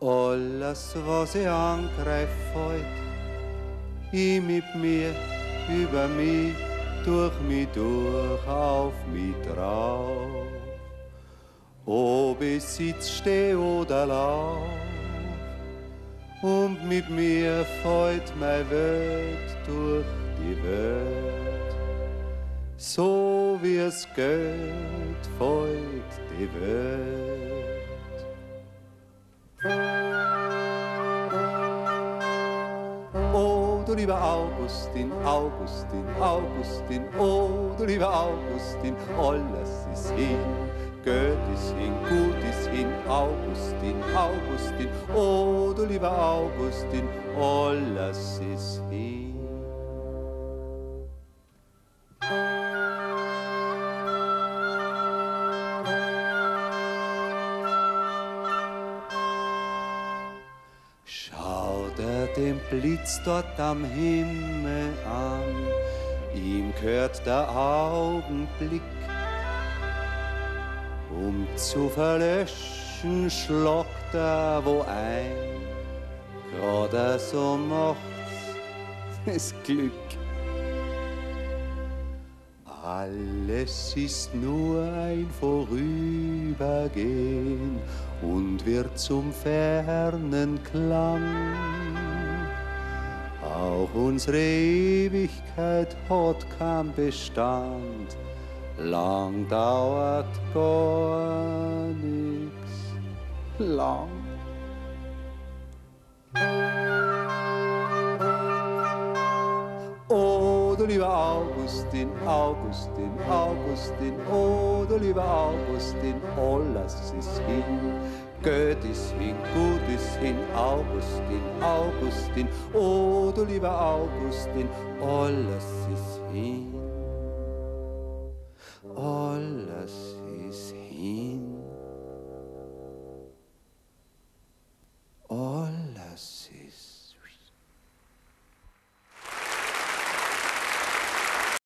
Alles, was ich angreife heut, ich mit mir, über mich, durch mich durch, auf mich drauf. Ob ich sitz, steh oder lauf, und mit mir feut mein Welt durch die Welt. So wie es geht, feut die Welt. Oh, du lieber Augustin, Augustin, Augustin, oh, du lieber Augustin, alles ist hin. Gött ist hin, gut ist hin, Augustin, Augustin, oh, du lieber Augustin, alles ist hin. Dir den Blitz dort am Himmel an, ihm gehört der Augenblick. Um zu verlöschen schlockt er wo ein, gerade so macht's das Glück. Alles ist nur ein Vorübergehen und wird zum fernen Klang. Auch unsere Ewigkeit hat keinen Bestand, lang dauert gar nichts lang. Oh, du lieber Augustin, Augustin, Augustin, oh, du lieber Augustin, alles ist hin. Goethes hin, Gutes hin, Augustin, Augustin, oh du lieber Augustin, alles ist hin, alles ist hin, alles ist hin.